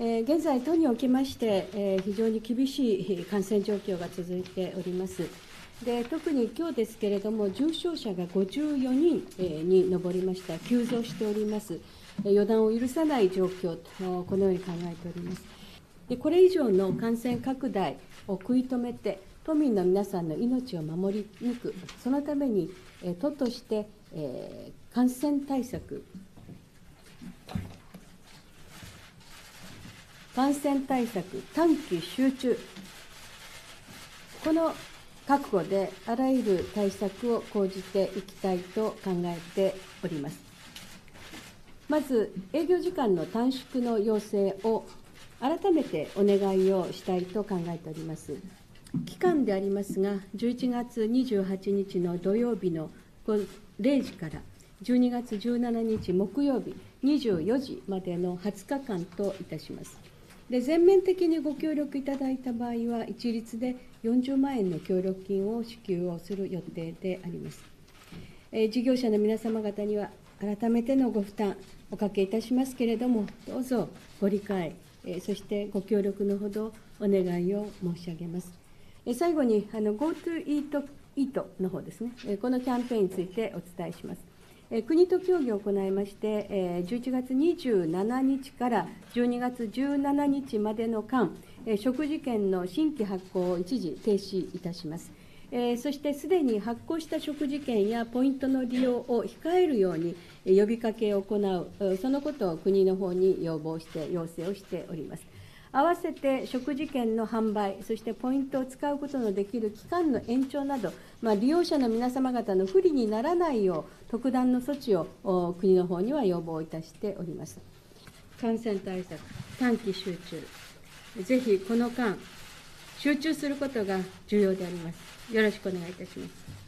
現在、都におきまして、非常に厳しい感染状況が続いております。で特に今日ですけれども、重症者が54人に上りました、急増しております、予断を許さない状況と、このように考えております。でこれ以上の感染拡大を食い止めて、都民の皆さんの命を守り抜く、そのために、都として、え、感染対策、感染対策、短期集中、この覚悟であらゆる対策を講じていきたいと考えております。まず、営業時間の短縮の要請を改めてお願いをしたいと考えております。期間でありますが、11月28日の土曜日の0時から12月17日木曜日24時までの20日間といたします。で全面的にご協力いただいた場合は、一律で40万円の協力金を支給をする予定であります。えー、事業者の皆様方には、改めてのご負担、おかけいたしますけれども、どうぞご理解、えー、そしてご協力のほどお願いを申し上げます。えー、最後に、GoTo イートイートの方ですね、このキャンペーンについてお伝えします。国と協議を行いまして、11月27日から12月17日までの間、食事券の新規発行を一時停止いたします。そしてすでに発行した食事券やポイントの利用を控えるように呼びかけを行う、そのことを国の方に要望して、要請をしております。合わせて食事券の販売、そしてポイントを使うことのできる期間の延長など、まあ、利用者の皆様方の不利にならないよう、特段の措置を国の方には要望いたしております。感染対策、短期集中、ぜひこの間、集中することが重要であります。よろしくお願いいたします。